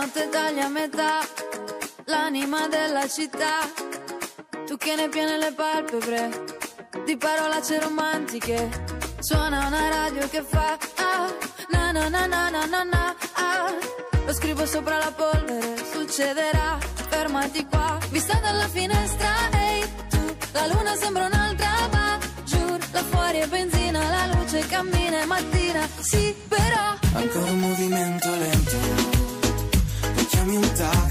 notte taglia a metà l'anima della città. Tu che ne piene le palpebre di parolacce romantiche. Suona una radio che fa ah, na na na na na na na ah. Lo scrivo sopra la polvere, succederà, fermati qua. Vista dalla finestra, ehi tu, la luna sembra un'altra, ma giù, là fuori è benzina, la luce cammina, è mattina, sì, però. Ancora un movimento lento, chiami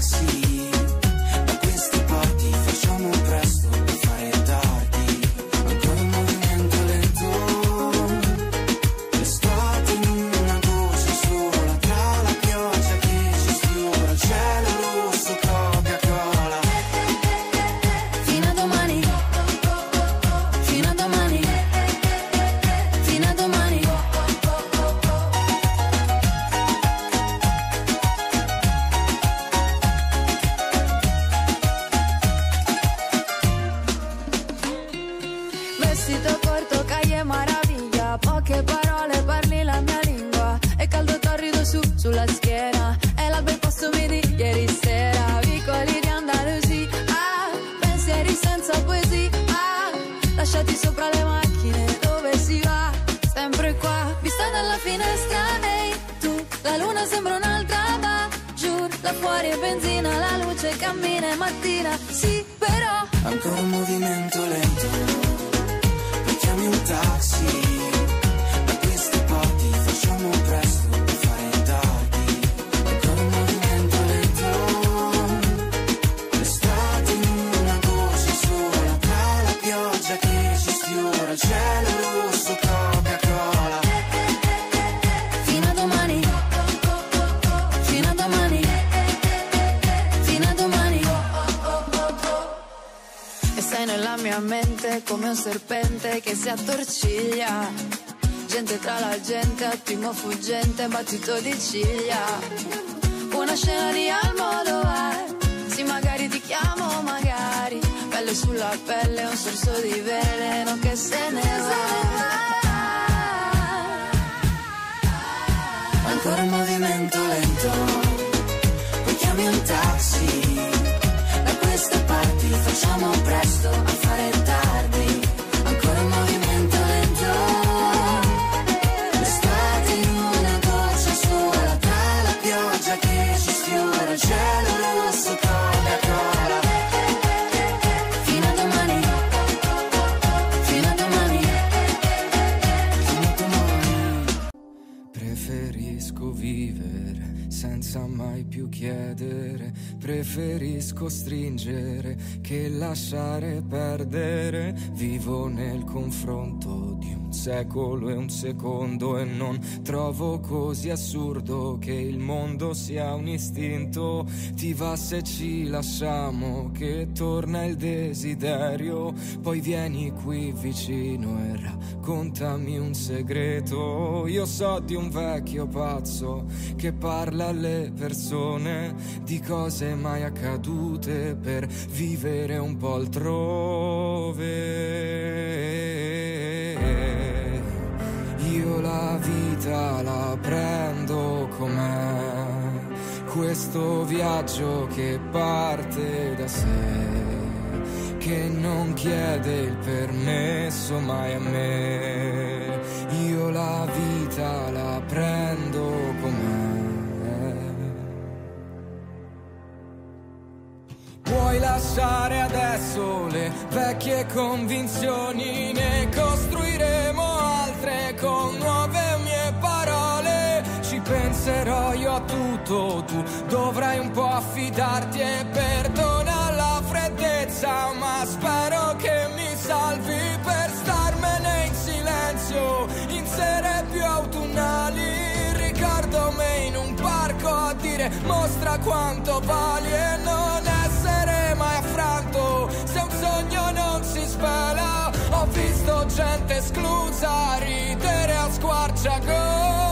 vestito corto, caie maraviglia, poche parole parli la mia lingua, è caldo torrido su, sulla schiena, è la bel mi di ieri sera, vicoli di Andalusia, ah, pensieri senza poesia, ah, lasciati sopra le macchine, dove si va, sempre qua, vista dalla finestra, ehi, tu, la luna sembra un'altra, va, giù, là fuori è benzina, la luce cammina, è mattina, sì, però, ancora un movimento lento. chame um táxi. Fuggente battito di ciglia. Una scena di Almodovar Sì magari ti chiamo magari. Pelle sulla pelle un sorso di veleno che se ne va chiedere Preferisco stringere che lasciare perdere. Vivo nel confronto di secolo e un secondo e non trovo così assurdo che il mondo sia un istinto. Ti va se ci lasciamo che torna il desiderio, poi vieni qui vicino e raccontami un segreto. Io so di un vecchio pazzo che parla alle persone di cose mai accadute per vivere un po' altrove vita la prendo com'è, questo viaggio che parte da sé, che non chiede il permesso mai a me, io la vita la prendo com'è. Puoi lasciare adesso le vecchie convinzioni, ne costruiremo penserò io a tutto, tu dovrai un po' affidarti e perdona la freddezza, ma spero che mi salvi per starmene in silenzio, in sere più autunnali. Ricordo me in un parco a dire mostra quanto vali e non essere mai affranto se un sogno non si spela ho visto gente esclusa ridere a squarciagola.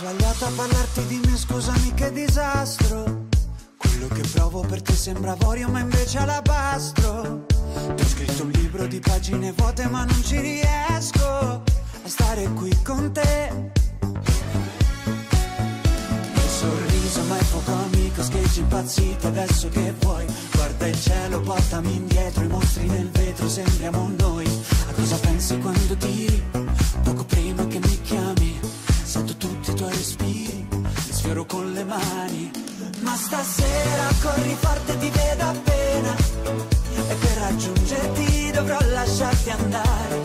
Sbagliato a parlarti di me, scusami che disastro. Quello che provo per te sembra avorio, ma invece alabastro. Ti ho scritto un libro di pagine vuote, ma non ci riesco a stare qui con te. Il sorriso, ma poco amico, scheggi impazzito adesso che vuoi. Guarda il cielo, portami indietro, i mostri nel vetro, sembriamo noi. A cosa pensi quando tiri? Poco prima che mi chiami, respiri, li sfioro con le mani. Ma stasera corri forte, ti vedo appena. E per raggiungerti dovrò lasciarti andare.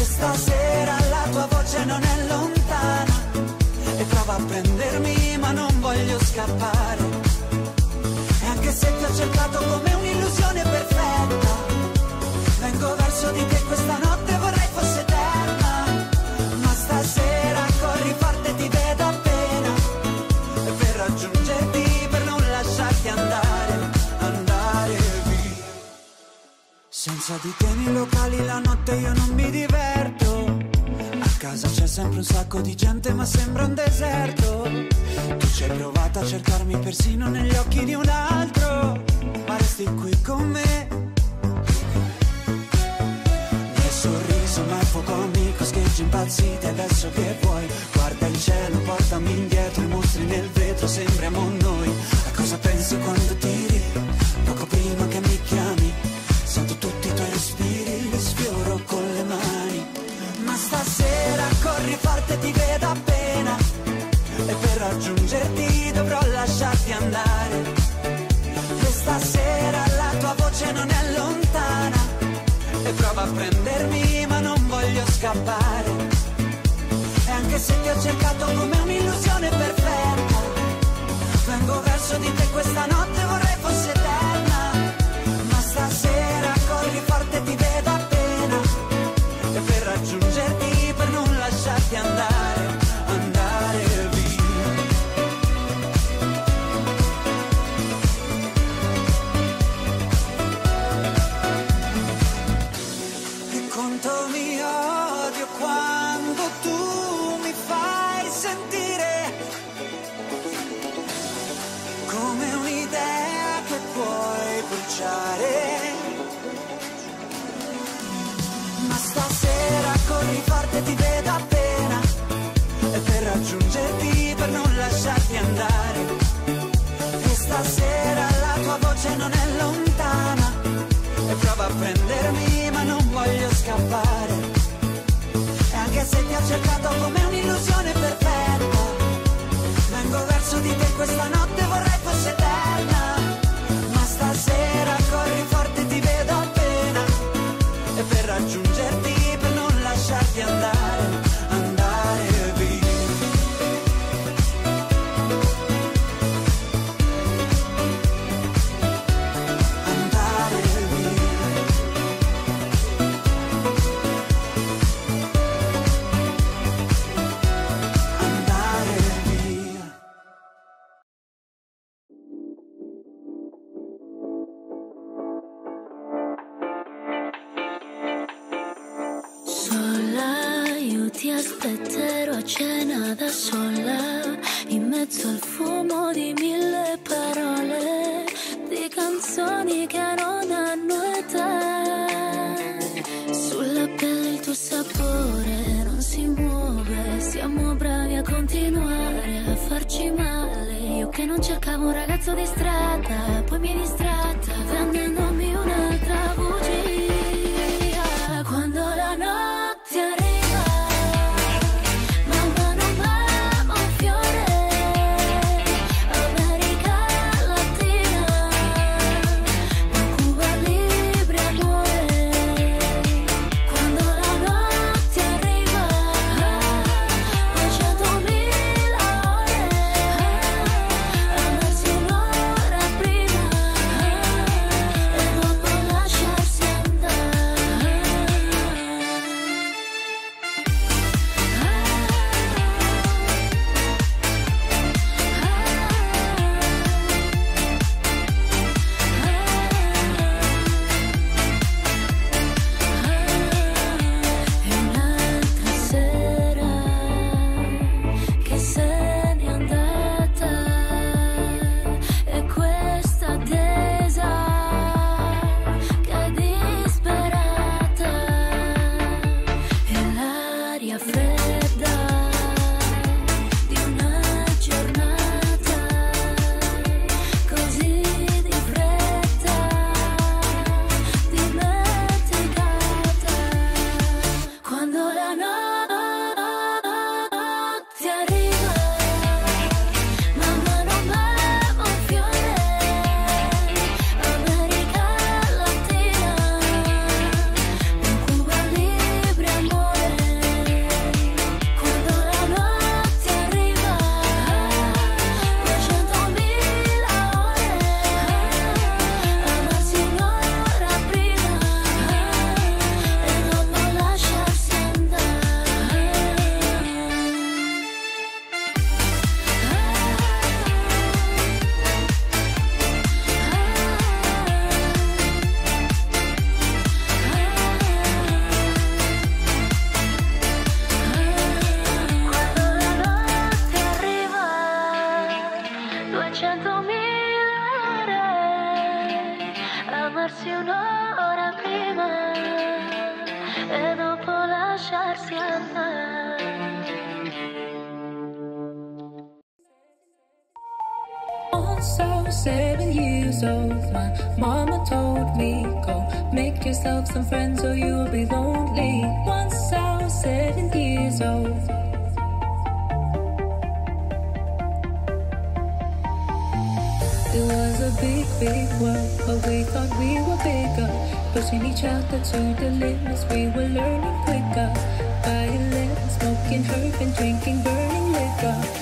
E stasera la tua voce non è lontana. E prova a prendermi, ma non voglio scappare. E anche se ti ho cercato come un'illusione perfetta, vengo verso di te questa notte un sacco di gente ma sembra un deserto. Tu ci hai provato a cercarmi persino negli occhi di un altro, ma resti qui con me. Nel sorriso ma è poco amico, scheggi impazziti adesso che vuoi. Guarda il cielo, portami indietro, i mostri nel vetro, sembriamo noi. A cosa pensi quando tiri? Poco prima che mi chiami, sento tutti i tuoi respiri, a prendermi, ma non voglio scappare. E anche se ti ho cercato come un'illusione perfetta, vengo verso di te questa notte, vorrei fosse eterna. Forte, ti vedo appena. E per raggiungerti, per non lasciarti andare. E stasera la tua voce non è lontana. E prova a prendermi, ma non voglio scappare. E anche se ti ho cercato come un'illusione perfetta, vengo verso di te questa notte, vorrei fosse eterna. Ti aspetterò a cena da sola, in mezzo al fumo di mille parole, di canzoni che non hanno età. Sulla pelle il tuo sapore non si muove, siamo bravi a continuare a farci male. Io che non cercavo un ragazzo di strada, poi mi distratta, vendendomi un'altra bugia. My mama told me, go make yourself some friends or you'll be lonely. Once I was seven years old. It was a big, big world, but we thought we were bigger. Pushing each other to the limits, we were learning quicker. Violin, smoking herb and drinking burning liquor.